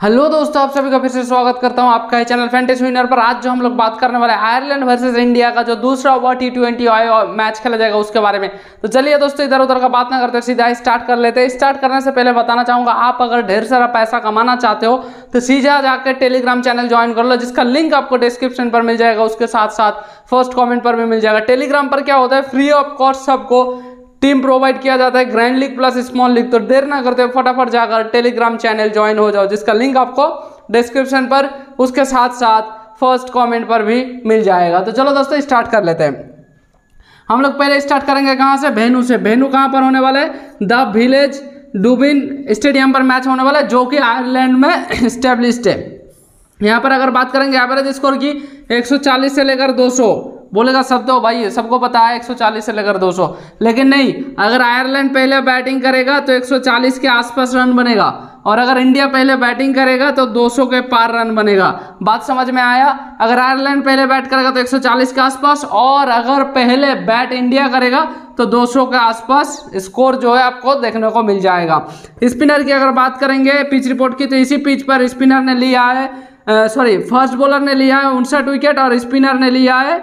Hello दोस्तों, आप सभी का फिर से स्वागत करता हूँ आपका चैनल फैंटेसी विनर पर। आज जो हम लोग बात करने वाले आयरलैंड वर्सेस इंडिया का जो दूसरा ओवर टी ट्वेंटी मैच खेला जाएगा उसके बारे में। तो चलिए दोस्तों, इधर उधर का बात ना करते, सीधा स्टार्ट कर लेते हैं। स्टार्ट करने से पहले बताना चाहूँगा, आप अगर ढेर सारा पैसा कमाना चाहते हो तो सीधा जाकर टेलीग्राम चैनल ज्वाइन कर लो, जिसका लिंक आपको डिस्क्रिप्शन पर मिल जाएगा। उसके साथ साथ फ़र्स्ट कॉमेंट पर भी मिल जाएगा। टेलीग्राम पर क्या होता है फ्री ऑफ़ कॉस्ट सबको टीम प्रोवाइड किया जाता है grand league plus small league. तो देर ना करते फटाफट जाकर टेलीग्राम चैनल ज्वाइन हो जाओ, जिसका लिंक आपको डिस्क्रिप्शन पर, उसके साथ साथ फ़र्स्ट कमेंट पर भी मिल जाएगा। तो चलो दोस्तों स्टार्ट कर लेते हैं। हम लोग पहले स्टार्ट करेंगे कहाँ से? भेनू से। भेनू कहाँ पर होने वाला है? द विलेज डुबिन स्टेडियम पर मैच होने वाला है, जो कि आयरलैंड में स्टेब्लिश्ड है। यहाँ पर अगर बात करेंगे एवरेज स्कोर की 140 से लेकर 200 बोलेगा, सब तो भाई, सबको पता है 140 से लेकर 200 लेकिन नहीं, अगर आयरलैंड पहले बैटिंग करेगा तो 140 के आसपास रन बनेगा। और अगर इंडिया पहले बैटिंग करेगा तो 200 के पार रन बनेगा। बात समझ में आया? अगर आयरलैंड पहले बैट करेगा तो 140 के आसपास, और अगर पहले बैट इंडिया करेगा तो 200 के आसपास स्कोर जो है आपको देखने को मिल जाएगा। स्पिनर की अगर बात करेंगे, पिच रिपोर्ट की तो इसी पिच पर स्पिनर ने लिया है सॉरी, फ़र्स्ट बॉलर ने लिया है, उनसठ विकेट, और स्पिनर ने लिया है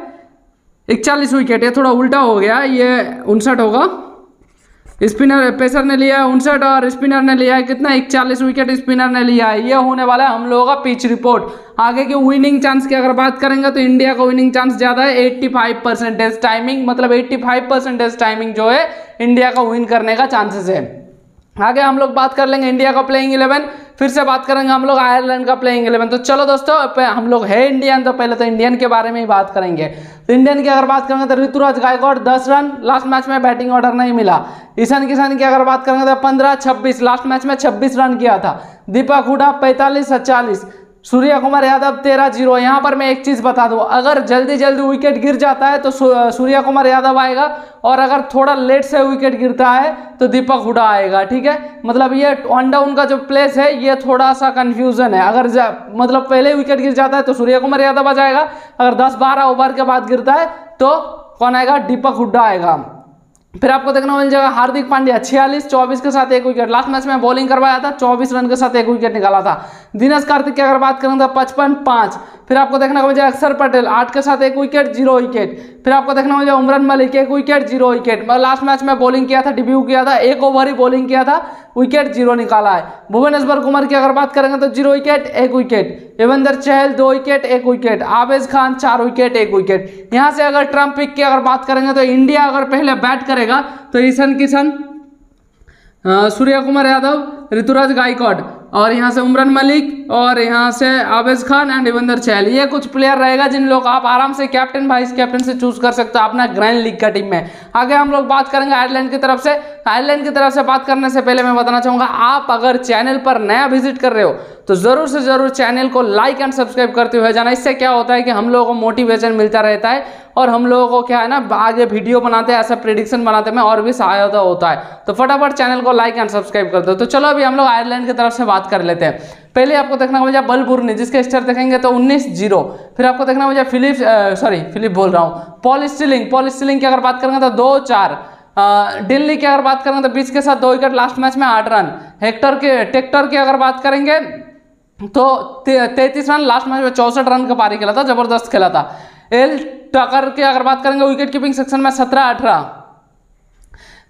इकतालीस विकेट ये थोड़ा उल्टा हो गया, ये उनसठ होगा। स्पिनर पेसर ने लिया है उनसठ और स्पिनर ने लिया है कितना इकचालीस विकेट स्पिनर ने लिया है ये होने वाला है हम लोगों का पिच रिपोर्ट आगे की विनिंग चांस की अगर बात करेंगे तो इंडिया का विनिंग चांस ज़्यादा है 85 परसेंटेज टाइमिंग मतलब 85 परसेंटेज टाइमिंग जो है इंडिया का विन करने का चांसेस है। आगे हम लोग बात कर लेंगे इंडिया का प्लेइंग इलेवन फिर से बात करेंगे हम लोग आयरलैंड का प्लेइंग इलेवन तो चलो दोस्तों हम लोग है इंडियन तो पहले तो इंडियन के बारे में ही बात करेंगे। तो इंडियन की अगर बात करेंगे तो ऋतुराज गायकवाड़ दस रन लास्ट मैच में बैटिंग ऑर्डर नहीं मिला। ईशान किसान की अगर बात करेंगे तो पंद्रह, छब्बीस लास्ट मैच में छब्बीस रन किया था। दीपक हुडा पैंतालीस सत्तालीस सूर्य कुमार यादव तेरह ज़ीरो। यहाँ पर मैं एक चीज़ बता दूँ, अगर जल्दी जल्दी विकेट गिर जाता है तो सूर्य कुमार यादव आएगा और अगर थोड़ा लेट से विकेट गिरता है तो दीपक हुडा आएगा, ठीक है? मतलब ये वन डाउन का जो प्लेस है, ये थोड़ा सा कंफ्यूजन है। अगर मतलब पहले विकेट गिर जाता है तो सूर्य कुमार यादव आ जाएगा। अगर दस बारह ओवर के बाद गिरता है तो कौन आएगा? दीपक हुड्डा आएगा। फिर आपको देखना मिल जाएगा, हार्दिक पांड्या छियालीस, चौबीस के साथ एक विकेट लास्ट मैच में बॉलिंग करवाया था, चौबीस रन के साथ एक विकेट निकाला था। दिनेश कार्तिक की अगर बात करें तो पचपन पाँच। फिर आपको देखना मिल जाएगा अक्षर पटेल, आठ के साथ एक विकेट ज़ीरो विकेट फिर आपको देखना मिल जाएगा उमरन मलिक, एक wicket zero wicket last match में बॉलिंग किया था डिब्यू किया था, एक ओवर ही बॉलिंग किया था विकेट ज़ीरो निकाला है। भुवनेश्वर कुमार की अगर बात करेंगे तो ज़ीरो विकेट एक विकेट एवेंदर चहल दो विकेट एक विकेट आवेज खान चार विकेट एक विकेट यहाँ से अगर ट्रंप पिक की अगर बात करेंगे तो इंडिया अगर पहले बैट करेगा तो ईशन किशन सूर्य कुमार यादव, ऋतुराज गायकॉड और यहाँ से उमरन मलिक, और यहाँ से आवेज खान एंड इवंदर चहल। ये कुछ प्लेयर रहेगा जिन लोग आप आराम से कैप्टन वाइस कैप्टन से चूज़ कर सकते हो अपना ग्रैंड लीग का टीम में। आगे हम लोग बात करेंगे आयरलैंड की तरफ़ से। आयरलैंड की तरफ़ से बात करने से पहले मैं बताना चाहूँगा, आप अगर चैनल पर नया विज़िट कर रहे हो तो ज़रूर से ज़रूर चैनल को लाइक एंड सब्सक्राइब करते हुए जाना। इससे क्या होता है कि हम लोगों को मोटिवेशन मिलता रहता है और हम लोगों को क्या है ना, आगे वीडियो बनाते हैं, ऐसा प्रिडिक्शन बनाते में और भी सहायता होता है। तो फटाफट चैनल को लाइक एंड सब्सक्राइब कर दो। तो चलो अभी हम लोग आयरलैंड की तरफ़ से बात कर लेते हैं। पहले आपको देखना मुझे बलपुरनी जिसके स्टार देखेंगे तो 19 ज़ीरो। फिर आपको देखना मुझे फिलिप सॉरी फिलिप बोल रहा हूँ। पॉल स्टिलिंग पॉल स्टिलिंग की अगर बात करेंगे तो दो चार। दिल्ली की अगर बात करेंगे तो बीच के साथ दो विकेट, लास्ट मैच में आठ रन। हेक्टर के, टेक्टर की अगर बात करेंगे तो तैतीस रन लास्ट मैच में चौसठ रन का पारी खेला था, ज़बरदस्त खेला था। एल टकर की अगर बात करेंगे विकेट कीपिंग सेक्शन में सत्रह, अठारह।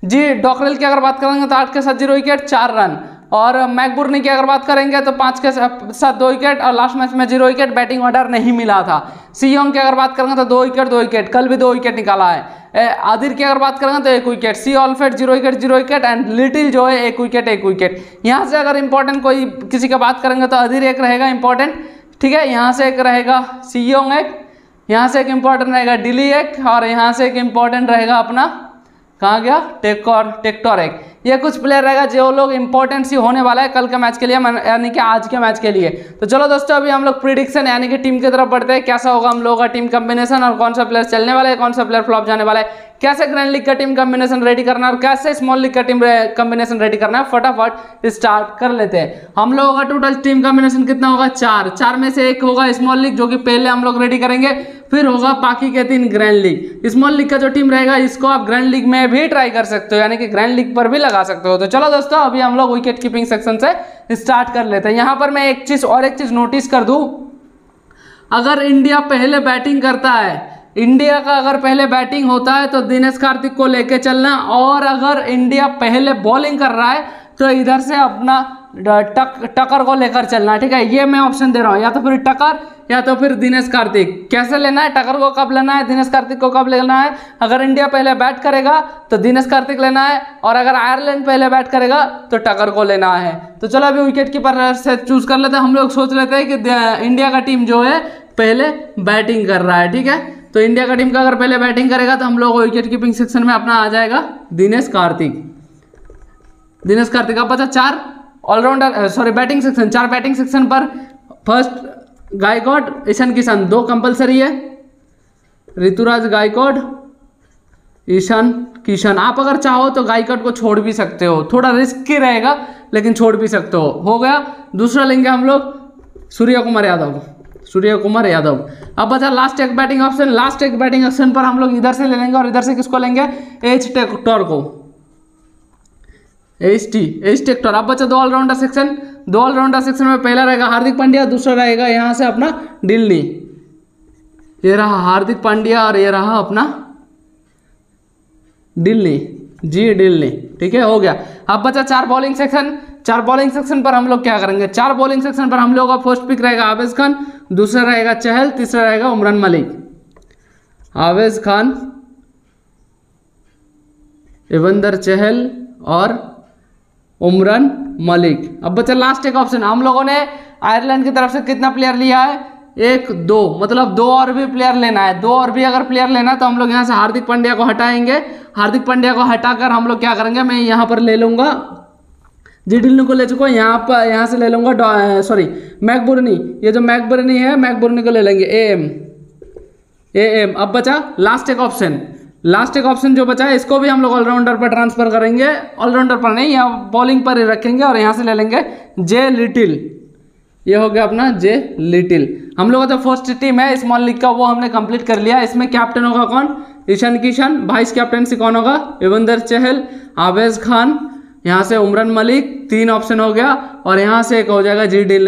जी डॉकरेल की अगर बात करेंगे तो आठ के साथ ज़ीरो विकेट, चार रन। और मैकबुर्नी की अगर बात करेंगे तो पाँच के साथ दो विकेट और लास्ट मैच में ज़ीरो विकेट, बैटिंग ऑर्डर नहीं मिला था। सीयोंग की अगर बात करेंगे तो दो विकेट दो विकेट, कल भी दो विकेट निकाला है। आदिर की अगर बात करेंगे तो एक wicket, C Olphert zero wicket zero wicket, and Little जो है एक विकेट एक विकेट। यहाँ से अगर इंपॉर्टेंट कोई किसी का बात करेंगे तो अधीर एक रहेगा इंपॉर्टेंट ठीक है? यहाँ से एक रहेगा सीयोंग एक, यहाँ से एक इंपॉर्टेंट रहेगा डिली एक, और यहाँ से एक इंपॉर्टेंट रहेगा अपना कहाँ गया? टेक्टर टेक्टर एक ये कुछ प्लेयर रहेगा जो लोग इंपॉर्टेंट सी होने वाला है कल के मैच के लिए यानी कि आज के मैच के लिए। तो चलो दोस्तों, अभी हम लोग प्रिडिक्शन यानी कि टीम की तरफ़ बढ़ते हैं। कैसा होगा हम लोगों का टीम कॉम्बिनेशन और कौन सा प्लेयर चलने वाला है, कौन सा प्लेयर फ्लॉप जाने वाला है? कैसे ग्रैंड लीग का टीम कॉम्बिनेशन रेडी करना है और कैसे स्मॉल लीग का टीम कॉम्बिनेशन रेडी करना है? फटाफट स्टार्ट कर लेते हैं। हम लोगों का टोटल टीम कॉम्बिनेशन कितना होगा? चार। चार में से एक होगा स्मॉल लीग जो कि पहले हम लोग रेडी करेंगे। फिर होगा बाकी के तीन ग्रैंड लीग स्मॉल लीग का जो टीम रहेगा, इसको आप ग्रैंड लीग में भी ट्राई कर सकते हो। यानी कि ग्रैंड लीग पर भी लगा लगा सकते हो। तो चलो दोस्तों, अभी हम लोग विकेट कीपिंग सेक्शन से स्टार्ट कर लेते हैं। यहाँ पर मैं एक चीज़, और एक चीज़ नोटिस कर दू। अगर इंडिया पहले बैटिंग करता है इंडिया का अगर पहले बैटिंग होता है तो दिनेश कार्तिक को लेके चलना, और अगर इंडिया पहले बॉलिंग कर रहा है तो इधर से अपना टक टकर को लेकर चलना है ठीक है? ये मैं ऑप्शन दे रहा हूँ। या तो फिर टकर या तो फिर दिनेश कार्तिक। कैसे लेना है? टकर को कब लेना है? दिनेश कार्तिक को कब लेना है? अगर इंडिया पहले बैट करेगा तो दिनेश कार्तिक लेना है। और अगर आयरलैंड पहले बैट करेगा तो टकर को लेना है। तो चलो अभी विकेट कीपर से चूज़ कर लेते हैं। हम लोग सोच लेते हैं कि इंडिया का टीम जो है, पहले बैटिंग कर रहा है, ठीक है? तो इंडिया का टीम का अगर पहले बैटिंग करेगा तो हम लोग विकेट कीपिंग सेक्शन में अपना आ जाएगा दिनेश कार्तिक। दिनेश कार्तिक अब बचा चार ऑलराउंडर सॉरी बैटिंग सेक्शन चार बैटिंग सेक्शन पर फ़र्स्ट गायकॉड ईशान किशन दो कंपलसरी है। ऋतुराज गायकॉड ईशान किशन आप अगर चाहो तो गायकॉड को छोड़ भी सकते हो। थोड़ा रिस्क रहेगा, लेकिन छोड़ भी सकते हो। हो गया, दूसरा लेंगे हम लोग सूर्य कुमार यादव। सूर्य कुमार यादव। अब बचा लास्ट एक बैटिंग ऑप्शन लास्ट एक बैटिंग ऑप्शन पर हम लोग इधर से ले लेंगे और इधर से किसको लेंगे? एच टेक्टर को। एच टी एच टेक्टर अब बचा दो ऑलराउंडर सेक्शन दो ऑलराउंडर सेक्शन में पहला रहेगा हार्दिक पांड्या, दूसरा रहेगा यहाँ से अपना दिल्ली ये रहा हार्दिक पांड्या और ये रहा अपना दिल्ली जी दिल्ली ठीक है, हो गया। अब बचा चार बॉलिंग सेक्शन चार बॉलिंग सेक्शन पर हम लोग क्या करेंगे? चार बॉलिंग सेक्शन पर हम लोग का फ़र्स्ट पिक रहेगा आवेज खान, दूसरा रहेगा चहल, तीसरा रहेगा उमरान मलिक। आवेज खान इवंदर चहल और उमरान मलिक। अब बच्चा लास्ट एक ऑप्शन हम लोगों ने आयरलैंड की तरफ़ से कितना प्लेयर लिया है? एक, दो मतलब दो और भी प्लेयर लेना है। दो और भी अगर प्लेयर लेना है तो हम लोग यहाँ से हार्दिक पांड्या को हटाएँगे। हार्दिक पांड्या को हटाकर हम लोग क्या करेंगे, मैं यहाँ पर ले लूँगा। जी डिल्लू को ले चुका यहाँ पर, यहाँ से ले लूँगा सॉरी मैकबुरनी। ये जो मैकबुरनी है, मैकबुरनी को ले लेंगे। A M A M. अब बचा लास्ट एक ऑप्शन लास्ट एक ऑप्शन जो बचा है, इसको भी हम लोग ऑलराउंडर पर ट्रांसफ़र करेंगे। ऑलराउंडर पर नहीं, यहाँ बॉलिंग पर ही रखेंगे और यहाँ से ले लेंगे जे लिटिल ये हो गया अपना जे लिटिल हम लोग का जो फ़र्स्ट टीम है स्मॉल लीग का, वो हमने कंप्लीट कर लिया। इसमें कैप्टन होगा कौन? ईशान किशन वाइस कैप्टनसी कौन होगा? युवंदर चहल आवेज खान यहाँ से उमरन मलिक तीन ऑप्शन हो गया और यहाँ से एक हो जाएगा जी डिल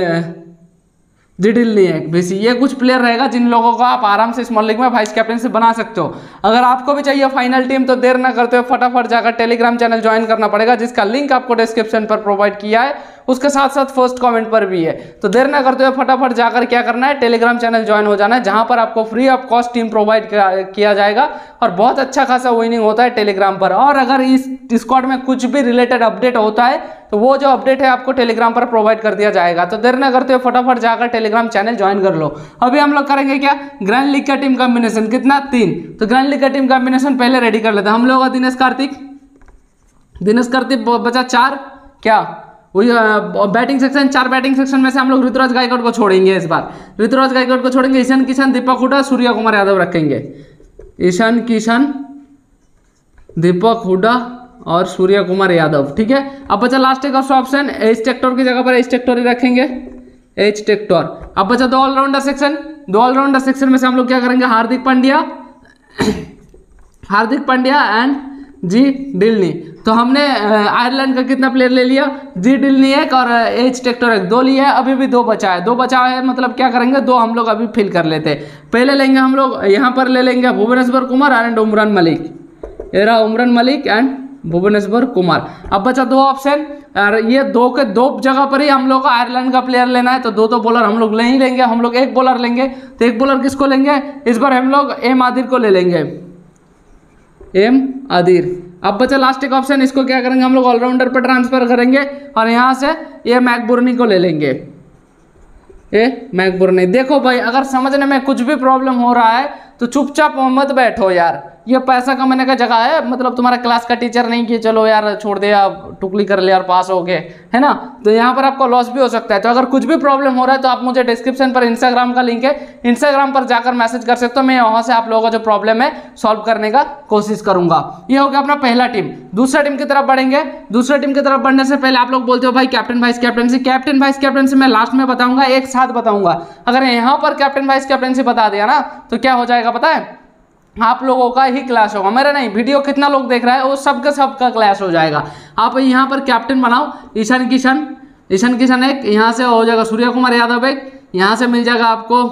जी डिल नहीं है, बेसी। ये कुछ प्लेयर रहेगा जिन लोगों को आप आराम से स्मॉल लीग में वाइस कैप्टन से बना सकते हो। अगर आपको भी चाहिए फाइनल टीम तो देर ना करते हो फटाफट जाकर टेलीग्राम चैनल ज्वाइन करना पड़ेगा, जिसका लिंक आपको डिस्क्रिप्शन पर प्रोवाइड किया है। उसके साथ साथ फ़र्स्ट कमेंट पर भी है। तो देर ना करते हुए फटाफट जाकर क्या करना है टेलीग्राम चैनल ज्वाइन हो जाना है, जहाँ पर आपको free of cost team provide किया जाएगा। और बहुत अच्छा खासा विनिंग होता है टेलीग्राम पर। और अगर इस स्क्वाड में कुछ भी रिलेटेड अपडेट होता है तो वो जो अपडेट है आपको टेलीग्राम पर प्रोवाइड कर दिया जाएगा। तो देर ना करते हुए फटाफट जाकर टेलीग्राम चैनल ज्वाइन कर लो। अभी हम लोग करेंगे क्या? ग्रैंड लीग का टीम कॉम्बिनेशन कितना? तीन। तो ग्रैंड लीग का टीम कॉम्बिनेशन पहले रेडी कर लेते हैं। हम लोग का दिनेश कार्तिक। दिनेश कार्तिक बचा चार। क्या? बैटिंग सेक्शन चार बैटिंग सेक्शन में से हम लोग ऋतुराज गायकवाड़ को छोड़ेंगे इस बार। ऋतुराज गायकवाड़ को छोड़ेंगे। ईशान किशन, दीपक हुडा सूर्या कुमार यादव रखेंगे। ईशान किशन, दीपक हुडा और सूर्य कुमार यादव, ठीक है? अब बचा लास्ट एक ऑप्शन एच टेक्टर की जगह पर एच टेक्टर ही रखेंगे। एच टेक्टर अब बचा दो ऑलराउंडर सेक्शन दो ऑलराउंडर सेक्शन में से हम लोग क्या करेंगे? Hardik Pandya Hardik Pandya and G Delany तो हमने आयरलैंड का कितना प्लेयर ले लिया? जी डिलनी एक और एच टेक्टर एक। दो लिया है अभी भी दो बचा है। दो बचा है मतलब क्या करेंगे? दो हम लोग अभी फिल कर लेते पहले लेंगे हम लोग, यहाँ पर ले लेंगे भुवनेश्वर कुमार एंड उमरान मलिक। रहा उमरान मलिक एंड भुवनेश्वर कुमार। अब बचा दो ऑप्शन और ये दो के दो जगह पर ही हम लोग को आयरलैंड का प्लेयर लेना है तो दो दो बॉलर हम लोग नहीं लेंगे। हम लोग एक बॉलर लेंगे तो एक बॉलर किसको लेंगे? इस बार हम लोग एम आदिर को ले लेंगे। एम आदिर। अब बचा लास्ट एक ऑप्शन इसको क्या करेंगे? हम लोग ऑलराउंडर पर ट्रांसफ़र करेंगे, और यहाँ से ये मैकबुरनी को ले लेंगे। ए मैकबुरनी देखो भाई, अगर समझने में कुछ भी प्रॉब्लम हो रहा है तो चुपचाप मत बैठो यार। ये पैसा कमाने का जगह है मतलब तुम्हारा क्लास का टीचर नहीं कि चलो यार छोड़ दे, आप टुकली कर ले यार पास हो गए, है ना? तो यहाँ पर आपको लॉस भी हो सकता है। तो अगर कुछ भी प्रॉब्लम हो रहा है तो आप मुझे डिस्क्रिप्शन पर इंस्टाग्राम का लिंक है। इंस्टाग्राम पर जाकर मैसेज कर सकते हो, मैं वहाँ से आप लोगों का जो प्रॉब्लम है सॉल्व करने का कोशिश करूँगा। ये हो गया अपना पहला टीम दूसरा टीम की तरफ़ बढ़ेंगे। दूसरा टीम की तरफ़ बढ़ने से पहले आप लोग बोलते हो, भाई captain vice captaincy captain vice captaincy मैं लास्ट में बताऊँगा, एक साथ बताऊँगा। अगर यहाँ पर कैप्टन वाइस कैप्टनसी बता दिया ना तो क्या हो जाएगा पता है? आप लोगों का ही क्लास होगा। मेरा नहीं वीडियो कितना लोग देख रहा है, वो सबका सबका क्लास हो जाएगा। आप यहाँ पर कैप्टन बनाओ, ईशान किशन ईशान किशन एक, यहाँ से हो जाएगा सूर्य कुमार यादव एक, यहाँ से मिल जाएगा आपको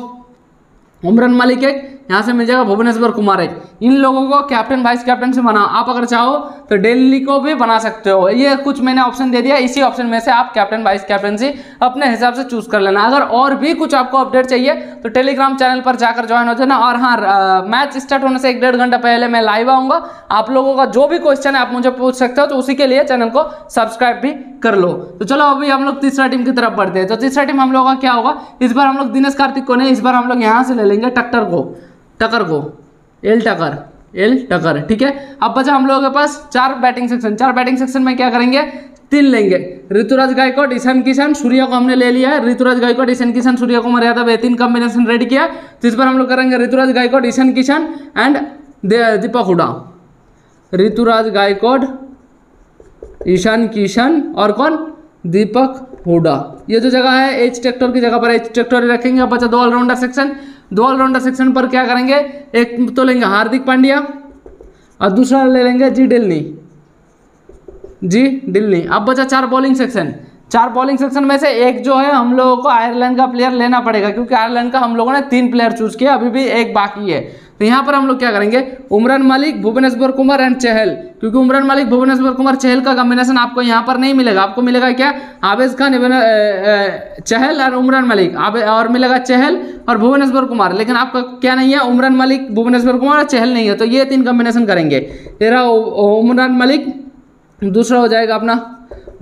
उमरन मलिक एक यहाँ से मिल जाएगा भुवनेश्वर कुमार। एक इन लोगों को कैप्टन वाइस कैप्टन से बनाओ आप अगर चाहो तो दिल्ली को भी बना सकते हो। ये कुछ मैंने ऑप्शन दे दिया। इसी ऑप्शन में से आप कैप्टन वाइस कैप्टनसी अपने हिसाब से चूज़ कर लेना। अगर और भी कुछ आपको अपडेट चाहिए तो टेलीग्राम चैनल पर जाकर ज्वाइन हो जाना। और हाँ मैच स्टार्ट होने से एक डेढ़ घंटा पहले मैं लाइव आऊँगा। आप लोगों का जो भी क्वेश्चन है, आप मुझे पूछ सकते हो तो उसी के लिए चैनल को सब्सक्राइब भी कर लो। तो चलो, अभी हम लोग तीसरा टीम की तरफ़ बढ़ते हैं। तो तीसरा टीम हम लोगों का क्या होगा? इस बार हम लोग दिनेश कार्तिक को नहीं, इस बार हम लोग यहाँ से ले लेंगे टक्टर को। टकर को। एल टकर एल टकर ठीक है? अब बचा हम लोगों के पास चार बैटिंग सेक्शन चार बैटिंग सेक्शन में क्या करेंगे? तीन लेंगे। ऋतुराज गायकवाड, ईशान किशन, सूर्य को हमने ले लिया है। ऋतुराज गायकवाड, ईशान किशन, सूर्य कुमार यादव ये तीन कॉम्बिनेशन रेडी किया। तो इस बार हम लोग करेंगे ऋतुराज गायकवाड, ईशान किशन एंड दीपक हुडा। ऋतुराज गायकवाड, ईशान किशन और कौन? दीपक हुडा। ये जो जगह है एच ट्रैक्टर की जगह पर एच ट्रैक्टर रखेंगे। बचा दो ऑलराउंडर सेक्शन दो ऑलराउंडर सेक्शन पर क्या करेंगे? एक तो लेंगे हार्दिक पांड्या और दूसरा ले लेंगे जी डिल्ली। जी डिल्ली। अब बचा चार बॉलिंग सेक्शन चार बॉलिंग सेक्शन में से एक जो है, हम लोगों को आयरलैंड का प्लेयर लेना पड़ेगा, क्योंकि आयरलैंड का हम लोगों ने तीन प्लेयर चूज़ किया, अभी भी एक बाकी है। तो यहाँ पर हम लोग क्या करेंगे? उमरान मलिक, भुवनेश्वर कुमार एंड चहल। क्योंकि उमरान मलिक, भुवनेश्वर कुमार, चहल का कॉम्बिनेशन आपको यहाँ पर नहीं मिलेगा। आपको मिलेगा क्या? आवेज खान चहल और उमरान मलिक। और मिलेगा चहल और भुवनेश्वर कुमार। लेकिन आपका क्या नहीं है? उमरान मलिक, भुवनेश्वर कुमार और चहल नहीं है। तो ये तीन कॉम्बिनेशन करेंगे। तेरा उमरान मलिक, दूसरा हो जाएगा अपना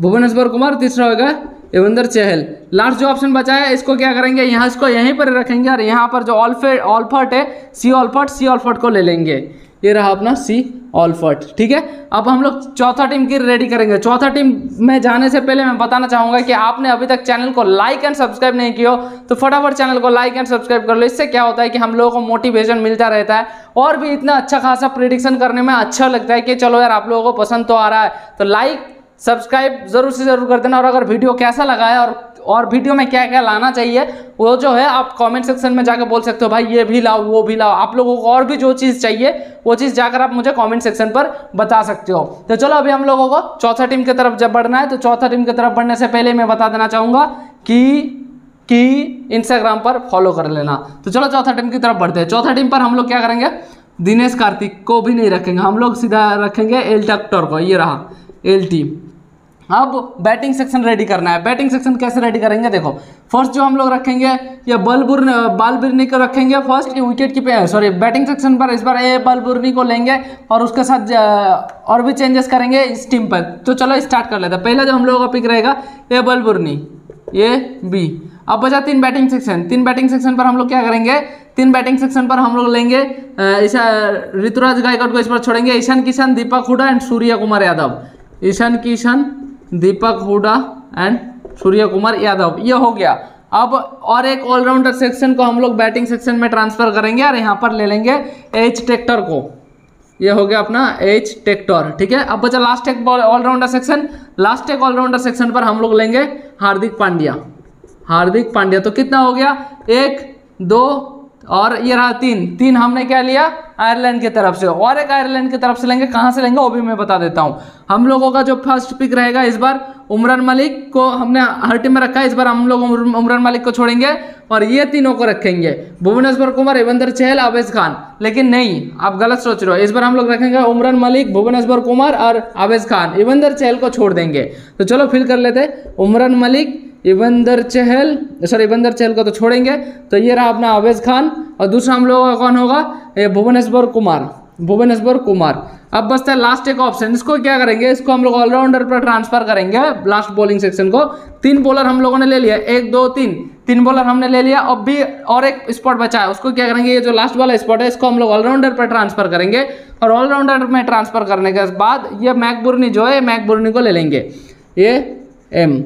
भुवनेश्वर कुमार, तीसरा होगा एवंदर चहल लास्ट जो ऑप्शन बचा है, इसको क्या करेंगे? यहाँ इसको यहीं पर रखेंगे और यहाँ पर जो ऑल्फे ऑल्फर्ट है सी ऑल्फर्ट सी ऑल्फर्ट को ले लेंगे। ये रहा अपना सी ऑल्फर्ट ठीक है? अब हम लोग चौथा टीम की रेडी करेंगे। चौथा टीम में जाने से पहले मैं बताना चाहूँगा कि आपने अभी तक चैनल को लाइक एंड सब्सक्राइब नहीं किया तो फटाफट चैनल को लाइक एंड सब्सक्राइब कर लो। इससे क्या होता है कि हम लोगों को मोटिवेशन मिलता रहता है और भी इतना अच्छा खासा प्रिडिक्शन करने में अच्छा लगता है कि चलो यार, आप लोगों को पसंद तो आ रहा है तो लाइक सब्सक्राइब ज़रूर से ज़रूर कर देना और अगर वीडियो कैसा लगा है और और वीडियो में क्या क्या लाना चाहिए, वो जो है आप कमेंट सेक्शन में जाकर बोल सकते हो, भाई, ये भी लाओ, वो भी लाओ। आप लोगों को और भी जो चीज़ चाहिए, वो चीज़ जाकर आप मुझे कमेंट सेक्शन पर बता सकते हो। तो चलो, अभी हम लोगों को चौथा टीम की तरफ़ जब बढ़ना है तो चौथा टीम की तरफ़ बढ़ने से पहले मैं बता देना चाहूँगा कि कि इंस्टाग्राम पर फॉलो कर लेना। तो चलो, चौथा टीम की तरफ़ बढ़ते हैं। चौथा टीम पर हम लोग क्या करेंगे? दिनेश कार्तिक को भी नहीं रखेंगे। हम लोग सीधा रखेंगे एल टक्टर को। ये रहा एल टी अब बैटिंग सेक्शन रेडी करना है। बैटिंग सेक्शन कैसे रेडी करेंगे? देखो फ़र्स्ट जो हम लोग रखेंगे, ये बलबुर बालबिरनी को रखेंगे फ़र्स्ट विकेट की सॉरी बैटिंग सेक्शन पर इस बार ए बलबुरनी को लेंगे और उसके साथ और भी चेंजेस करेंगे इस टीम पर। तो चलो स्टार्ट कर लेते हैं। पहला जो हम लोगों का पिक रहेगा ए बलबुरनी ए बी अब बचा तीन बैटिंग सेक्शन तीन बैटिंग सेक्शन पर हम लोग क्या करेंगे? तीन बैटिंग सेक्शन पर हम लोग लेंगे ऋतुराज गायकवाड़ को इस पर छोड़ेंगे। ईशान किशन, दीपक हुडा एंड सूर्य कुमार यादव। ईशान किशन दीपक हुडा एंड सूर्य कुमार यादव। ये हो गया। अब और एक ऑलराउंडर सेक्शन को हम लोग बैटिंग सेक्शन में ट्रांसफ़र करेंगे और यहाँ पर ले लेंगे एच टेक्टर को। ये हो गया अपना एच टेक्टर ठीक है? अब बचा लास्ट एक ऑलराउंडर सेक्शन लास्ट एक ऑलराउंडर सेक्शन पर हम लोग लेंगे हार्दिक पांड्या। हार्दिक पांड्या तो कितना हो गया? एक, दो और ये रहा तीन। तीन हमने क्या लिया? आयरलैंड की तरफ़ से। और एक आयरलैंड की तरफ़ से लेंगे, कहाँ से लेंगे, वो भी मैं बता देता हूँ। हम लोगों का जो फ़र्स्ट पिक रहेगा इस बार उमरान मलिक को हमने हर टीम में रखा है, इस बार हम लोग उमरान मलिक को छोड़ेंगे और ये तीनों को रखेंगे। भुवनेश्वर कुमार, एवंदर चहल आवेज खान। लेकिन नहीं, आप गलत सोच रहे हो। इस बार हम लोग रखेंगे उमरान मलिक, भुवनेश्वर कुमार और आवेज खान। एवंदर चहल को छोड़ देंगे। तो चलो फिल कर लेते। उमरान मलिक इवंदर चहल सॉरी इवंदर चहल को तो छोड़ेंगे। तो ये रहा अपना आवेज खान। और दूसरा हम लोगों का कौन होगा? ये भुवनेश्वर कुमार भुवनेश्वर कुमार। अब बसता है लास्ट एक ऑप्शन इसको क्या करेंगे? इसको हम लोग ऑलराउंडर पर ट्रांसफ़र करेंगे लास्ट बॉलिंग सेक्शन को। तीन बॉलर हम लोगों ने ले लिया, एक, दो, तीन। तीन बॉलर हमने ले लिया, अब भी और एक स्पॉट बचा है। उसको क्या करेंगे? ये जो लास्ट वाला स्पॉट है, इसको हम लोग ऑलराउंडर पर ट्रांसफ़र करेंगे। और ऑलराउंडर में ट्रांसफ़र करने के बाद ये मैकबुर्नी जो है मैकबुर्नी को ले लेंगे। ये एम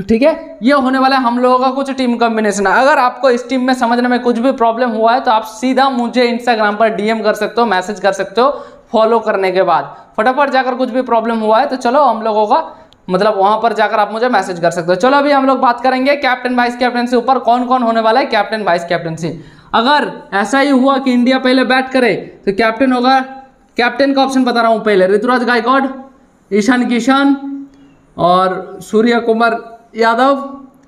ठीक है? ये होने वाला है हम लोगों का कुछ टीम कॉम्बिनेशन अगर आपको इस टीम में समझने में कुछ भी प्रॉब्लम हुआ है तो आप सीधा मुझे इंस्टाग्राम पर डीएम कर सकते हो मैसेज कर सकते हो फॉलो करने के बाद। फटाफट जाकर कुछ भी प्रॉब्लम हुआ है तो चलो हम लोगों का मतलब वहाँ पर जाकर आप मुझे मैसेज कर सकते हो। चलो अभी हम लोग बात करेंगे कैप्टन वाइस कैप्टनसी ऊपर कौन कौन होने वाला है कैप्टन वाइस कैप्टनसी अगर ऐसा ही हुआ कि इंडिया पहले बैट करे तो कैप्टन होगा कैप्टन का ऑप्शन बता रहा हूँ पहले। ऋतुराज गायकवाड, ईशान किशन और सूर्य कुमार यादव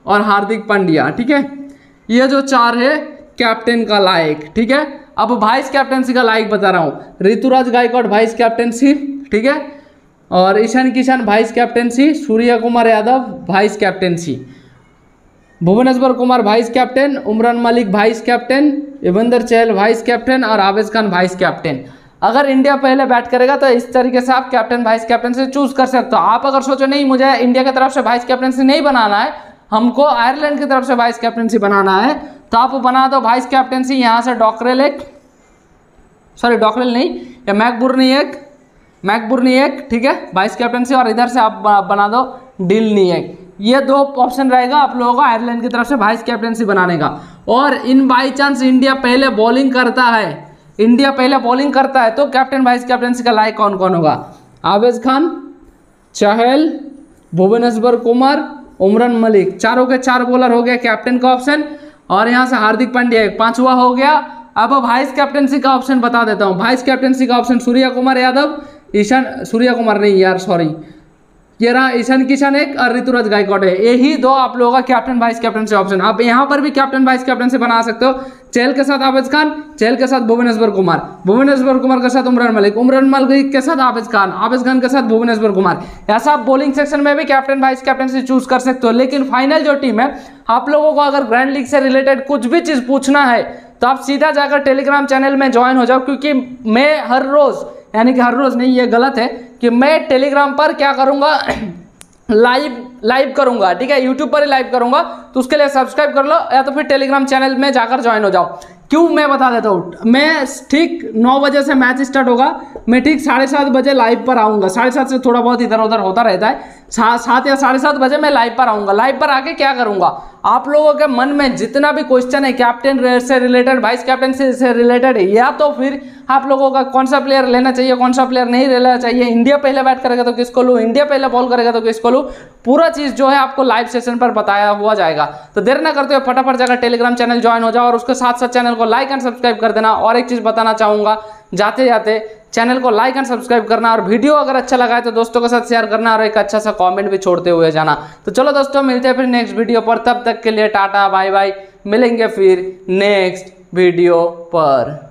और हार्दिक पांड्या, ठीक है? ये जो चार है कैप्टन का लायक, ठीक है? अब वाइस कैप्टनसी का लायक बता रहा हूँ। ऋतुराज गायकवाड वाइस कैप्टनसी ठीक है? और Ishan Kishan vice captaincy Surya Kumar Yadav vice captaincy Bhuvneshwar Kumar vice captain Umran Malik vice captain Yuzvendra Chahal vice captain और आवेज खान वाइस कैप्टन अगर इंडिया पहले बैट करेगा तो इस तरीके से आप कैप्टन, वाइस कैप्टन से चूज़ कर सकते हो। आप अगर सोचो, नहीं, मुझे इंडिया की तरफ़ से वाइस कैप्टनसी नहीं बनाना है, हमको आयरलैंड की तरफ़ से वाइस कैप्टनसी बनाना है तो आप बना दो वाइस कैप्टनसी यहाँ से डॉकरेल एक। सॉरी, डॉकरेल नहीं, या मैकबुर नहीं एक मैकबुर नहीं एक, ठीक है, वाइस कैप्टनसी, और इधर से आप बना दो डिल नहीं एक। ये दो ऑप्शन रहेगा आप लोगों को आयरलैंड की तरफ़ से वाइस कैप्टनसी बनाने का। और इन बाई चांस इंडिया पहले बॉलिंग करता है इंडिया पहले बॉलिंग करता है तो कैप्टन वाइस कैप्टनसी का लायक कौन कौन होगा? आवेज खान, चहल, भुवनेश्वर कुमार, उमरन मलिक। चारों के चार बॉलर हो गए कैप्टन का ऑप्शन और यहाँ से हार्दिक पांड्या पांचवा हो गया। अब वाइस कैप्टनसी का ऑप्शन बता देता हूँ। वाइस कैप्टनसी का ऑप्शन सूर्या कुमार यादव, ईशान, सूर्या कुमार नहीं यार सॉरी ये रहा ईशान किशन एक और ऋतुराज गायकवाड है। यही दो आप लोगों का कैप्टन वाइस कैप्टन से ऑप्शन आप यहाँ पर भी कैप्टन वाइस कैप्टन से बना सकते हो। चेल के साथ आबिद खान चेल के साथ भुवनेश्वर कुमार। भुवनेश्वर कुमार के साथ उमरान मलिक। उमरान मलिक के साथ आबिद खान। आबिद खान के साथ भुवनेश्वर कुमार। ऐसा आप बॉलिंग सेक्शन में भी कैप्टन वाइस कैप्टन से चूज़ कर सकते हो। लेकिन फाइनल जो टीम है, आप लोगों को अगर ग्रैंड लीग से रिलेटेड कुछ भी चीज़ पूछना है तो आप सीधा जाकर टेलीग्राम चैनल में ज्वाइन हो जाओ, क्योंकि मैं हर रोज, यानी कि हर रोज नहीं, ये गलत है कि मैं टेलीग्राम पर क्या करूँगा? लाइव लाइव करूँगा, ठीक है? यूट्यूब पर ही लाइव करूँगा तो उसके लिए सब्सक्राइब कर लो, या तो फिर टेलीग्राम चैनल में जाकर ज्वाइन हो जाओ। क्यों मैं बता देता हूँ? मैं ठीक नौ बजे से मैच स्टार्ट होगा, मैं ठीक साढ़े सात बजे लाइव पर आऊँगा। साढ़े सात से थोड़ा बहुत इधर उधर होता रहता है। सात या साढ़े सात बजे मैं लाइव पर आऊँगा। लाइव पर आके क्या करूँगा? आप लोगों के मन में जितना भी क्वेश्चन है कैप्टन से रिलेटेड वाइस कैप्टन से रिलेटेड या तो फिर आप लोगों का कौन सा प्लेयर लेना चाहिए, कौन सा प्लेयर नहीं लेना चाहिए इंडिया पहले बैट करेगा तो किसको लूँ इंडिया पहले बॉल करेगा तो किसको लूँ, पूरा चीज़ जो है आपको लाइव सेशन पर बताया हुआ जाएगा। तो देर ना करते हुए फटाफट जाकर टेलीग्राम चैनल ज्वाइन हो जाओ और उसके साथ साथ चैनल को लाइक एंड सब्सक्राइब कर देना। और एक चीज़ बताना चाहूँगा जाते जाते चैनल को लाइक एंड सब्सक्राइब करना और वीडियो अगर अच्छा लगा है तो दोस्तों के साथ शेयर करना और एक अच्छा सा कमेंट भी छोड़ते हुए जाना। तो चलो दोस्तों, मिलते हैं फिर नेक्स्ट वीडियो पर। तब तक के लिए टाटा बाय बाय मिलेंगे फिर नेक्स्ट वीडियो पर।